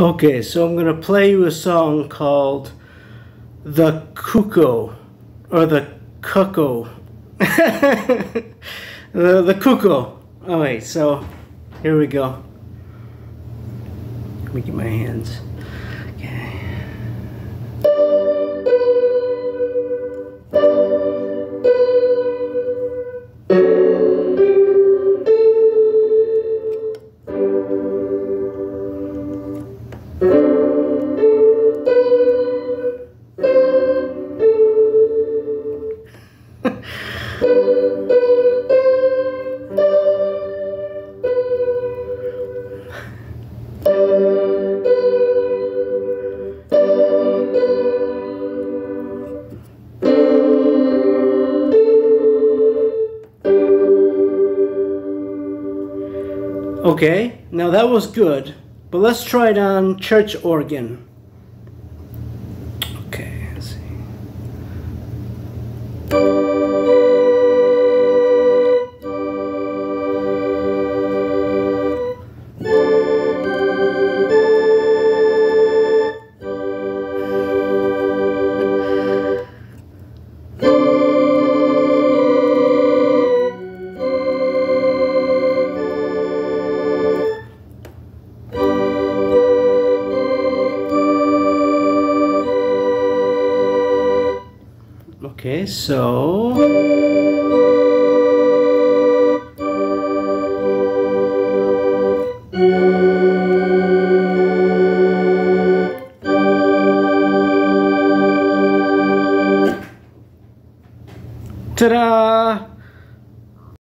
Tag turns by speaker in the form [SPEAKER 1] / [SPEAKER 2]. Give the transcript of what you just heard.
[SPEAKER 1] Okay, so I'm gonna play you a song called The Cuckoo or the Cuckoo. the, the Cuckoo. Alright, so here we go. Let me get my hands. Okay. Okay, now that was good, but let's try it on church organ. Okay, so... Ta-da!